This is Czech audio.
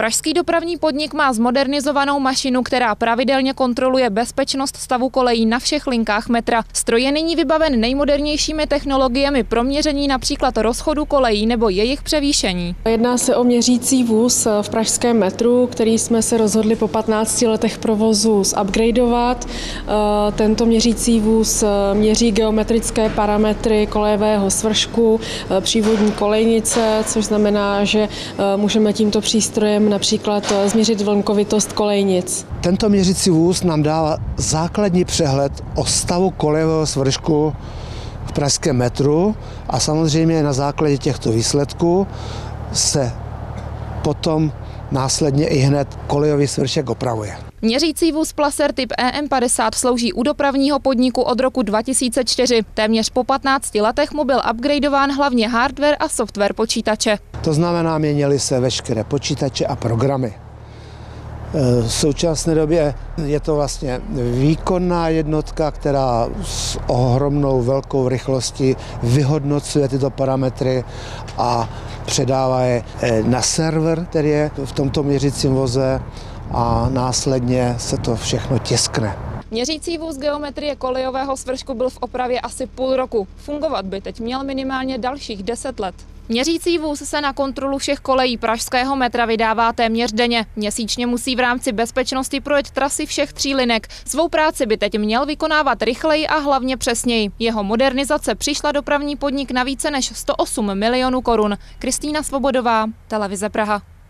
Pražský dopravní podnik má zmodernizovanou mašinu, která pravidelně kontroluje bezpečnost stavu kolejí na všech linkách metra. Stroj je nyní vybaven nejmodernějšími technologiemi pro měření například rozchodu kolejí nebo jejich převýšení. Jedná se o měřící vůz v pražském metru, který jsme se rozhodli po 15 letech provozu zupgradeovat. Eh, tento měřící vůz eh, měří geometrické parametry kolejevého svršku, eh, přívodní kolejnice, což znamená, že můžeme tímto přístrojem například eh, změřit vlnkovitost kolejnic. Tento měřící vůz nám dává základní přehled o stavu kolejového svršku v pražském metru a samozřejmě na základě těchto výsledků se potom následně i hned kolejový svršek opravuje. Měřící vůz Placer typ EM50 slouží u dopravního podniku od roku 2004. Téměř po 15 letech mu byl upgradeován hlavně hardware a software počítače. To znamená, měnily se veškeré počítače a programy. E, v současné době je to vlastně výkonná jednotka, která s ohromnou velkou rychlostí vyhodnocuje tyto parametry a předává je e, na server, který je v tomto měřícím voze a následně se to všechno tiskne. Měřící vůz geometrie kolejového svršku byl v opravě asi půl roku. Fungovat by teď měl minimálně dalších 10 let. Měřící vůz se na kontrolu všech kolejí pražského metra vydává téměř denně. Měsíčně musí v rámci bezpečnosti projet trasy všech tří linek. Svou práci by teď měl vykonávat rychleji a hlavně přesněji. Jeho modernizace přišla dopravní podnik na více než 108 milionů korun. Kristýna Svobodová, Televize Praha.